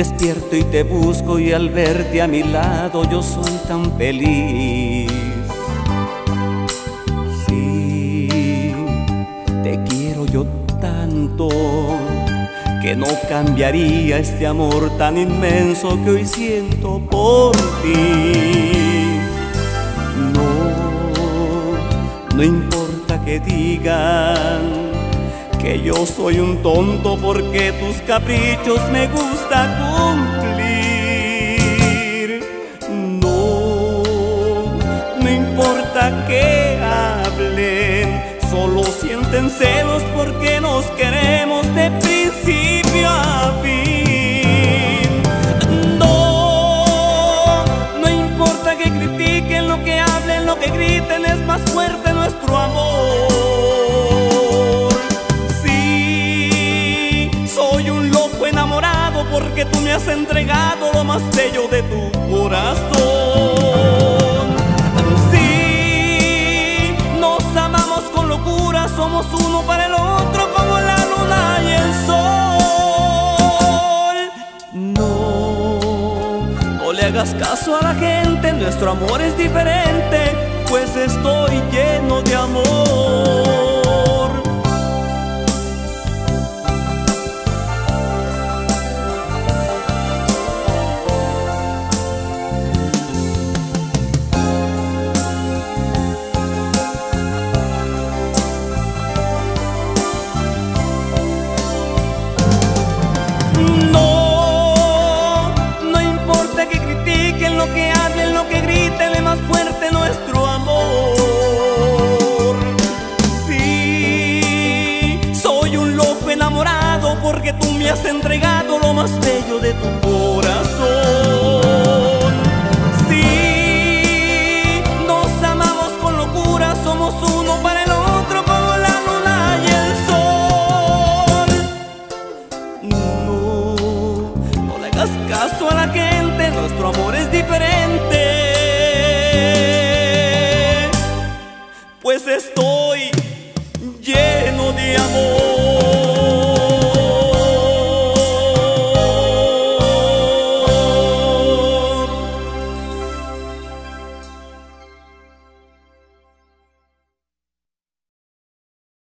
Despierto y te busco y al verte a mi lado yo soy tan feliz. Sí, te quiero yo tanto que no cambiaría este amor tan inmenso que hoy siento por ti. No, no importa que digan que yo soy un tonto porque tus caprichos me gusta cumplir. No, no importa que hablen, solo sienten celos porque nos queremos de principio a fin. No, no importa que critiquen lo que hablen, lo que griten, es más fuerte nuestro amor. Me has entregado lo más bello de tu corazón. Sí, nos amamos con locura, somos uno para el otro como la luna y el sol. No, no le hagas caso a la gente, nuestro amor es diferente, pues estoy lleno de amor. has entregado lo más bello de tu corazón. Sí, nos amamos con locura, somos uno para el otro como la luna y el sol. No, no le hagas caso a la gente, nuestro amor es diferente. Pues estoy lleno de amor.